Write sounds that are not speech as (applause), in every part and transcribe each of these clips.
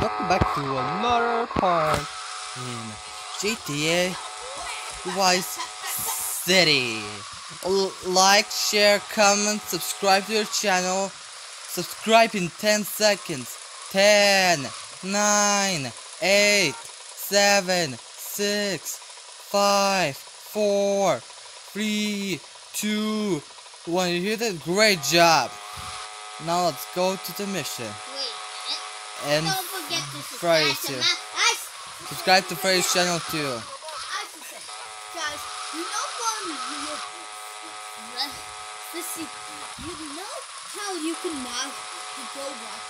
welcome back to another part in GTA Vice City. L- like, share, comment, subscribe to your channel. Subscribe in 10 seconds. 10, 9, 8, 7, 6, 5, 4, 3, 2, 1. You did a great job. Now let's go to the mission. Wait, And don't forget to subscribe to too. my I s- Subscribe to Freddy's channel too. I should say, guys, you know what? You, let's see. You know how you can now go back.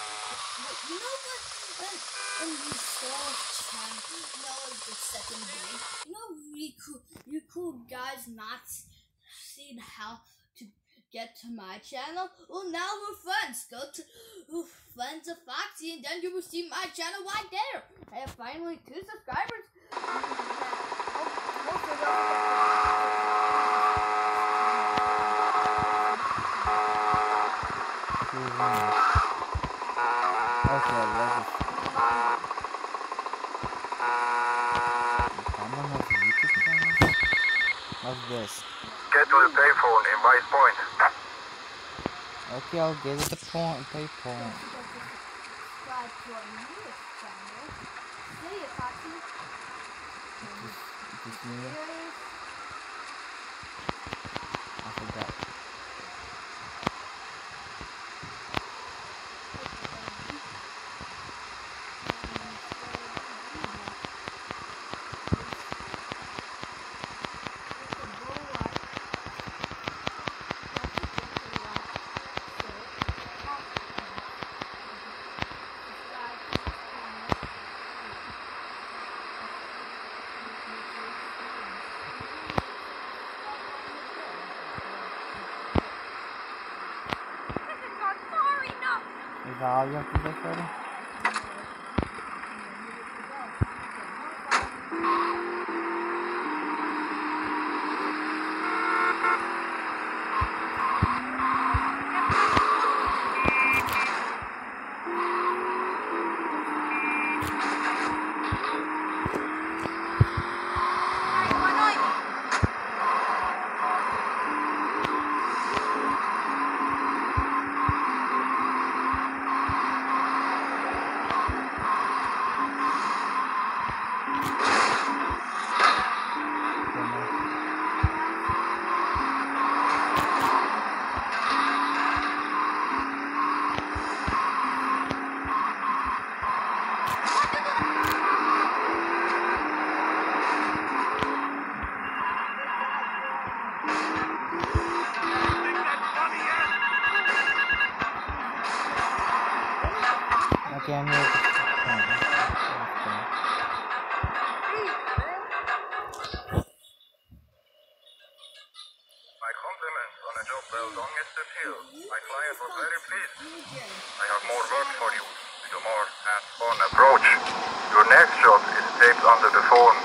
You know what? Uh, in the fourth channel, you know, the second day, you know, we could, you could guys not see how to get to my channel. Well, now we're friends. Go to uh, friends of Foxy, and then you will see my channel right there. I have finally two subscribers. Okay. Someone has a YouTube channel? What's this? To the payphone Point. Okay, I'll get it the point, pay point. Subscribe to our newest channel. Say it, Foxy. Is this new? There it is. I forgot. Is that all you a job well done, Mr. Till. My client was very pleased. I have more work for you with a more hands-on approach. Your next job is taped under the phone.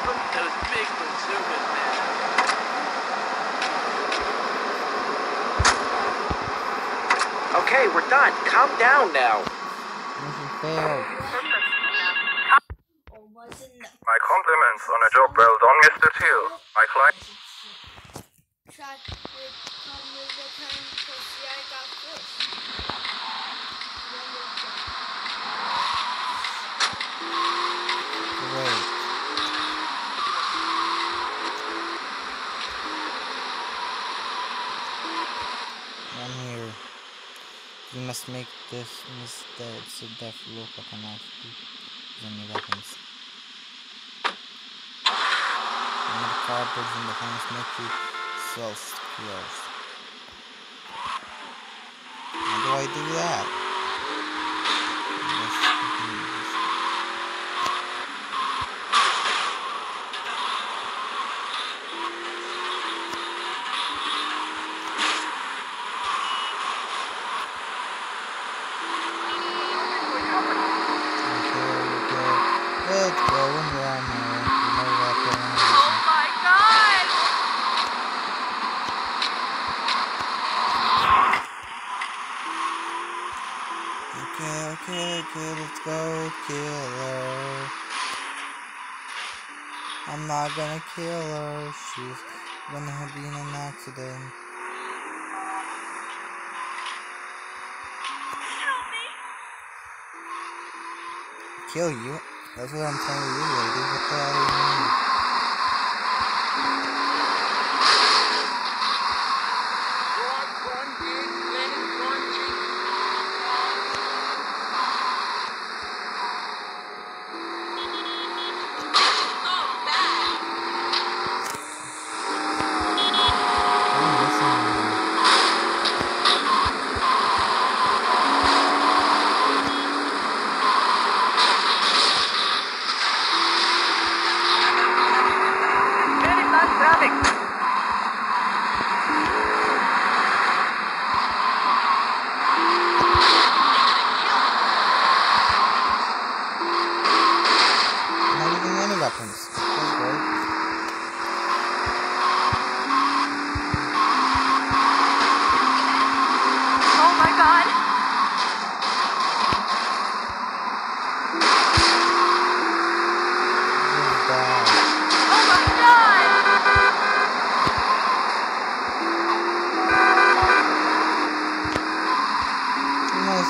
Look at those big bazookas, man. Okay, we're done. Calm down now. Mission failed. Or was it no? My compliments on a job well done, Mr. Till. My client... I'm here. You must make this mistake so death look like an nasty any weapons. The carpets the hands make you self skills. How do I do that? I'm not gonna kill her. She's gonna be in an accident. Kill you? That's what I'm telling you, lady. What the hell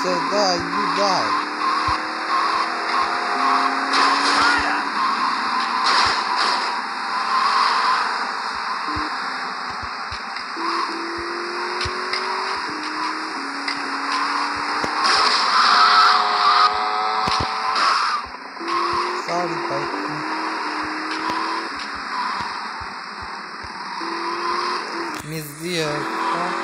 When I said die, you died. Sorry, Bacon. Miss Diaz.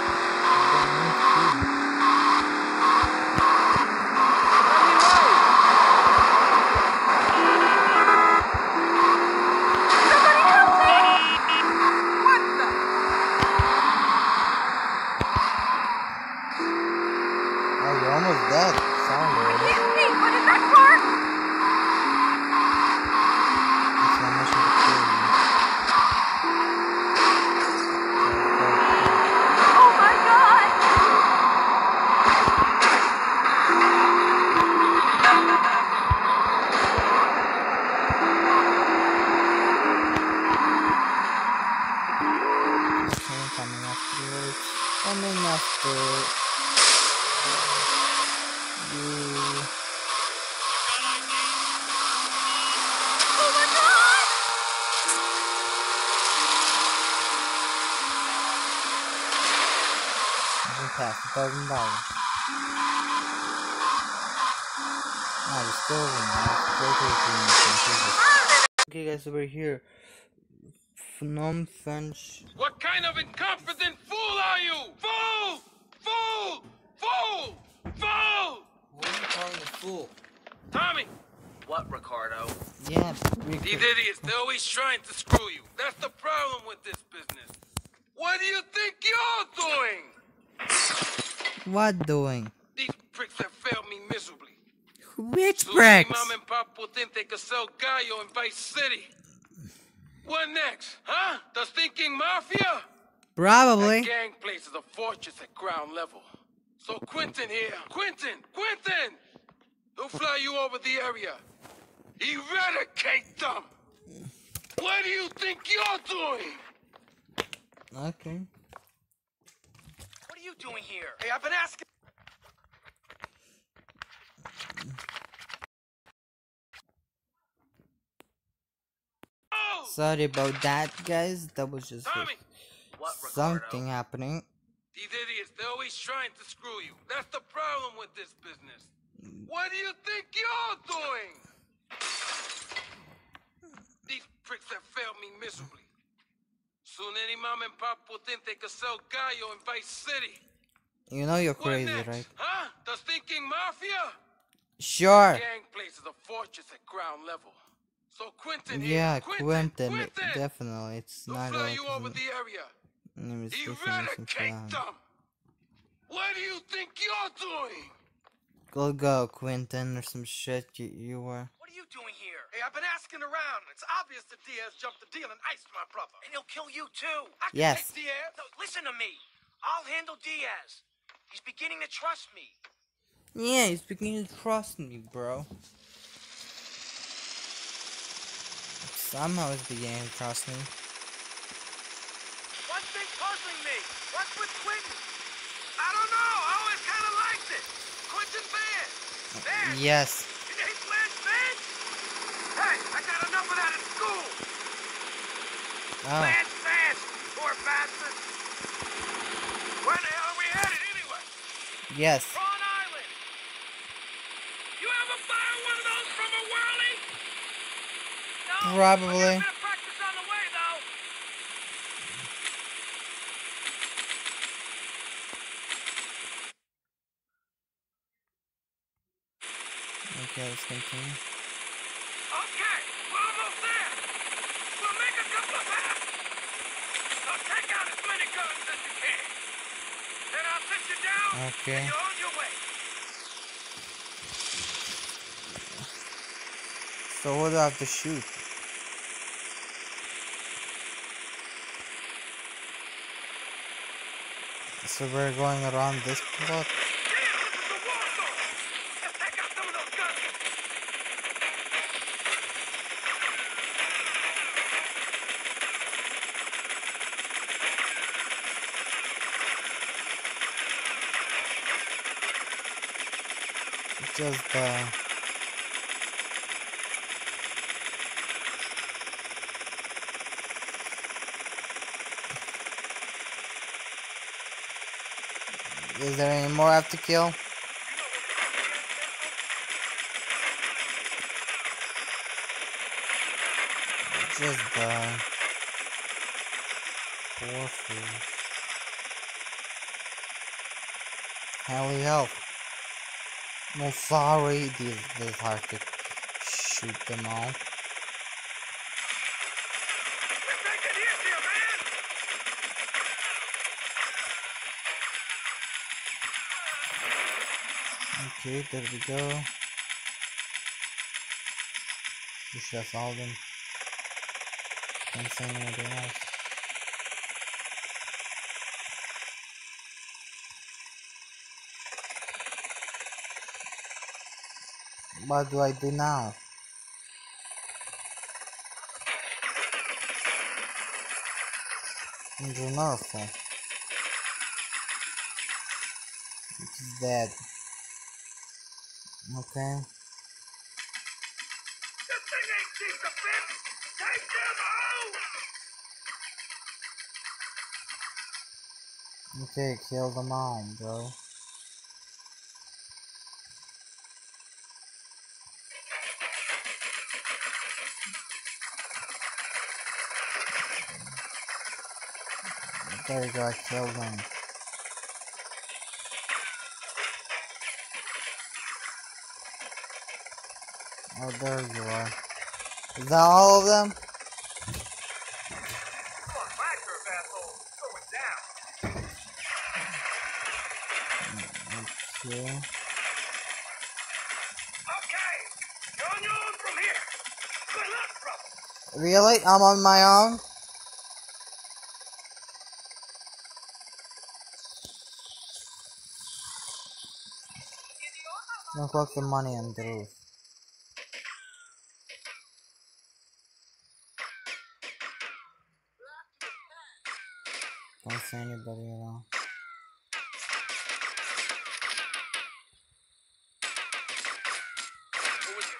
Okay, guys, so we're here. Phnom Penh. What kind of incompetent fool are you? Fool! Fool! Fool! Fool! What are you calling a fool? Tommy! What, Ricardo? Yeah, we These idiots, they're always trying to screw you. That's the problem with this business. What do you think you're doing? What doing? These pricks have failed me miserably. Which Soon? Mom and Pop will think they could sell yayo in Vice City. What next? Huh? The stinking mafia? Probably. That gang place is a fortress at ground level. So Quentin here. Quentin! Quentin! He'll fly you over the area. Eradicate them! What do you think you're doing? Okay. What are you doing here? Hey, I've been asking. Sorry about that, guys. That was just Tommy! What, something happening. These idiots, they're always trying to screw you. That's the problem with this business. What do you think you're doing? These pricks have failed me miserably. Soon any mom and pop will think they could sell yayo in Vice City. You know you're crazy, next? right? Huh? The stinking mafia? Sure. Gang place is a fortress at ground level. So Quentin Yeah. Quentin, Quentin, Quentin! definitely. It's They'll not fly like you over an the area. investigation Eradicate them! What do you think you're doing? Go go, Quentin, or some shit you, you were. What are you doing here? Hey, I've been asking around. It's obvious that Diaz jumped the deal and iced my brother. And he'll kill you too. I can Yes. take Diaz. No, listen to me. I'll handle Diaz. He's beginning to trust me. Yeah, he's beginning to trust me, bro. Somehow he's beginning to trust me. One thing puzzling me. What's with Quentin? I don't know. I always kind of liked it. Quentin Vance. Vance. Yes. You hate Flash Vance? Hey, I got enough of that in school. Oh, Vance Vance, poor bastard. Where the hell are we headed anyway? yes. Prawn though. Okay, let's continue. Okay, we're almost there. We'll make a couple of pass. So take out as many guns as you can. Then I'll sit you down Okay. and you're on your way. So what do I have to shoot? So we're going around this plot? Damn, this is a war zone. Let's take out some of those guns. Just uh Is there any more I have to kill? Just uh poor fool. Hell help. No sorry, this this hard to shoot them all. Let's take it easy, man. Okay, there we go. We should have solved them. Can't say anything else. What do I do now? Nerful. It's dead. Okay. This thing ain't cheap to fix. Take them out. Okay, kill them all, bro. There you go, I killed them. Oh, there you are. Is that all of them? Down. Okay. Okay, from here. Good luck, brother. Really? I'm on my own? Don't the money on. Anybody around.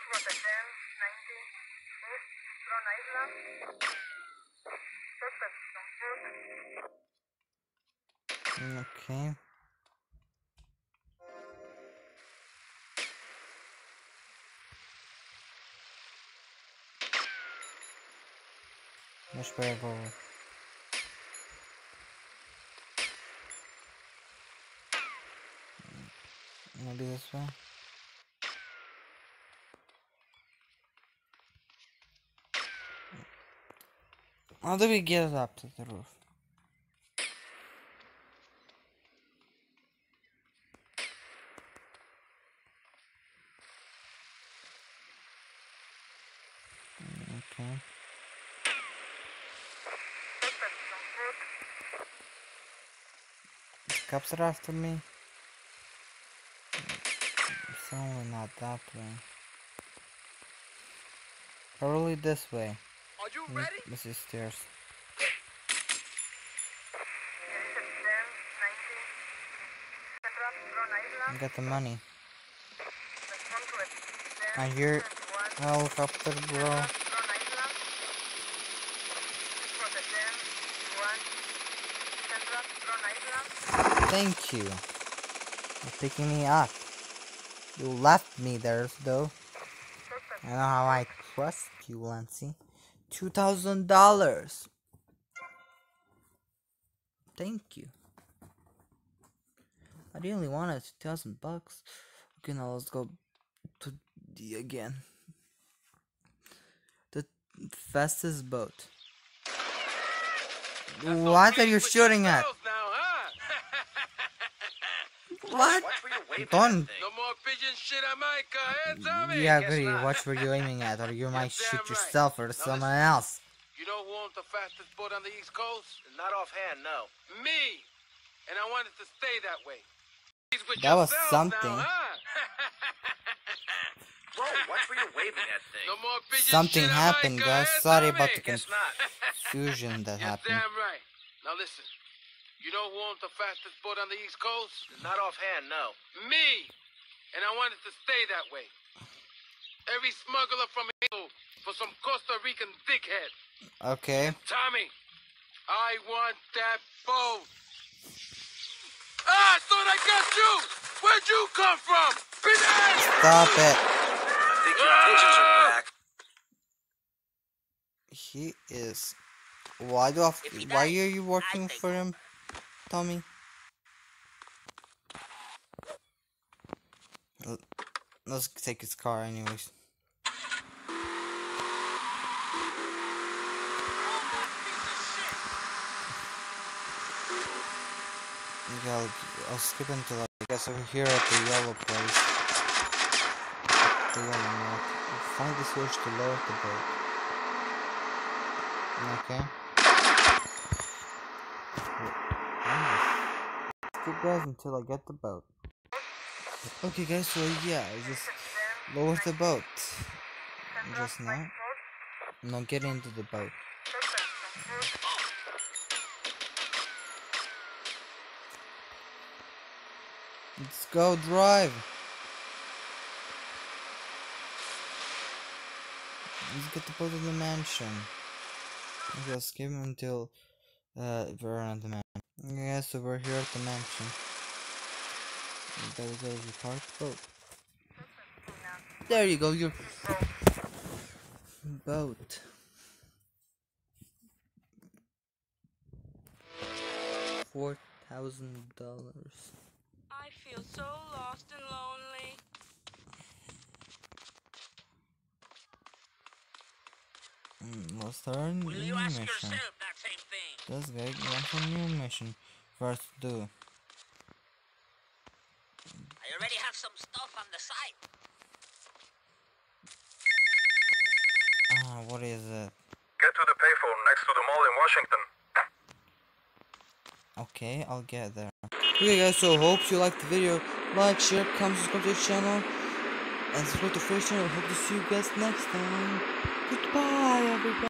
Ruta 10, 90, East, Tron Island. Suspects on foot. Okay. Which way I go? This way? How do we get up to the roof? Okay. Cops are after me. Certainly not that way. Probably this way. Are you Mm, ready? This is stairs. Reset 10, 19. Central, Ron Island. Get the money. Respond to it. 10, I hear 21. helicopter, bro. Ron Island. For the 10, 1. Central, Ron Island. Thank you for picking me up. You left me there, though. I know how I trust you, Lancy. Two thousand dollars. Thank you. I really wanted two thousand bucks. Okay, now let's go to D again. The fastest boat. What are you shooting at? Now, huh? What? Watch where you're waving Don't. that thing. no more pigeon shit on my car, eh, Tommy? Yeah, guess agree. not. Watch where you're aiming at, or you might shoot right. yourself or Now someone listen. else. You know who owns the fastest boat on the East Coast? Not offhand, no. Me. And I want it to stay that way. That was something. Now, huh? (laughs) Bro, watch where you're waving that thing. no more pigeon Something shit on happened, guys. Sorry about the confusion that (laughs) happened. damn right. Now listen. You know who owns the fastest boat on the East Coast? Not offhand, no. Me. And I want it to stay that way. Every smuggler from Italy for some Costa Rican dickhead. Okay. Tommy, I want that boat. Ah, I thought I got you. Where'd you come from? Bitch! Stop it. I think your pigeons are back. He is. Why do I? Why are you working for him, Tommy? Let's take his car, anyways. Yeah, I'll, I'll skip until I guess over here at the yellow place. The yellow mark. Find the switch to lower the boat. Okay. Guys until I get the boat. Okay guys, so yeah, I just lower the boat. Just now. No, get into the boat. Let's go drive. Let's get the boat to the mansion. Okay, I'll skip until uh, we're at the mansion. Yeah, so we're here at the mansion. There we go, the boat. There you go, your boat. Four thousand dollars. I feel so lost and lonely. Mm, start a Will you ask mission. yourself that same thing? This guy wants a new mission first do. I already have some stuff on the side. Ah, what is it? Get to the payphone next to the mall in Washington. Okay, I'll get there. Okay guys, so hope you liked the video. Like, share, comment, subscribe to the channel. And subscribe to the first channel. Hope to see you guys next time. Goodbye everybody.